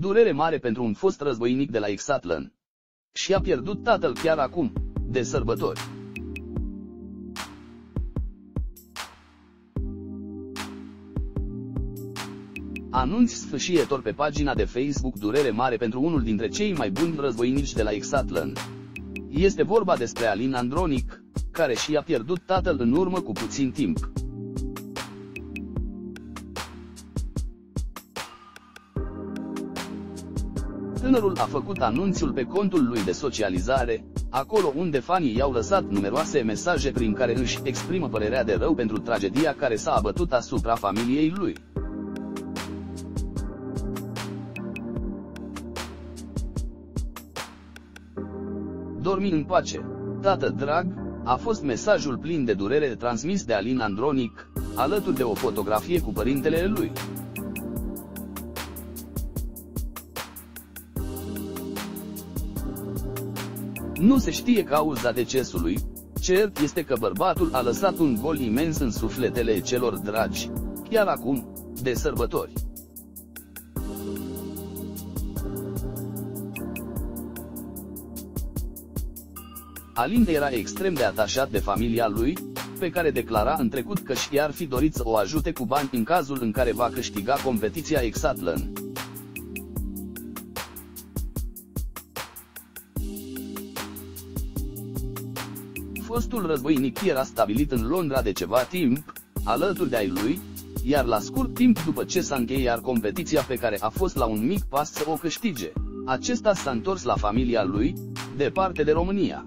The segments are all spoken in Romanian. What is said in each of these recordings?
Durere mare pentru un fost războinic de la Exatlan. Și a pierdut tatăl chiar acum, de sărbători. Anunț sfâșietor pe pagina de Facebook durere mare pentru unul dintre cei mai buni războinici de la Exatlan. Este vorba despre Alin Andronic, care și-a pierdut tatăl în urmă cu puțin timp. Tânărul a făcut anunțul pe contul lui de socializare, acolo unde fanii i-au lăsat numeroase mesaje prin care își exprimă părerea de rău pentru tragedia care s-a abătut asupra familiei lui. Dormi în pace, tată drag, a fost mesajul plin de durere transmis de Alin Andronic, alături de o fotografie cu părintele lui. Nu se știe cauza decesului, cert este că bărbatul a lăsat un gol imens în sufletele celor dragi, chiar acum, de sărbători. Alin era extrem de atașat de familia lui, pe care declara în trecut că și-ar fi dorit să o ajute cu bani în cazul în care va câștiga competiția Exatlan. Fostul războinic era stabilit în Londra de ceva timp, alături de ai lui, iar la scurt timp după ce s-a încheiat competiția pe care a fost la un mic pas să o câștige, acesta s-a întors la familia lui, departe de România.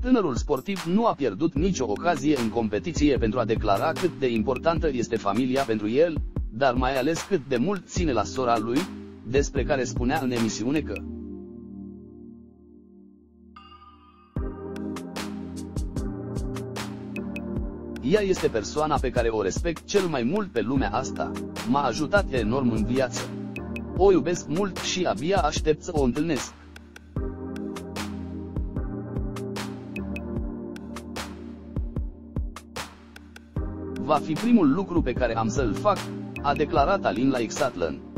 Tânărul sportiv nu a pierdut nicio ocazie în competiție pentru a declara cât de importantă este familia pentru el, dar mai ales cât de mult ține la sora lui, despre care spunea în emisiune că Ea este persoana pe care o respect cel mai mult pe lumea asta, m-a ajutat enorm în viață. O iubesc mult și abia aștept să o întâlnesc. Va fi primul lucru pe care am să-l fac, a declarat Alin la Exatlan.